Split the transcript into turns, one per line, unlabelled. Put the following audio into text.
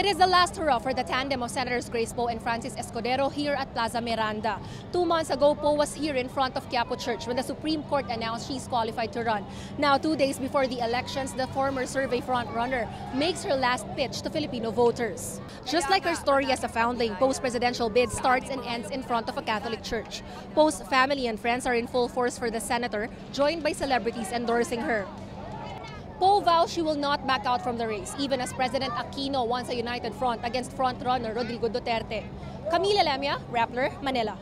It is the last hurrah for the tandem of Senators Grace Poe and Francis Escudero here at Plaza Miranda. Two months ago, Poe was here in front of Quiapo Church when the Supreme Court announced she's qualified to run. Now, two days before the elections, the former survey frontrunner makes her last pitch to Filipino voters. Just like her story as a foundling, Poe's presidential bid starts and ends in front of a Catholic church. Poe's family and friends are in full force for the senator, joined by celebrities endorsing her. Poe vows she will not back out from the race, even as President Aquino wants a united front against frontrunner Rodrigo Duterte. Camille Elemia, Rappler, Manila.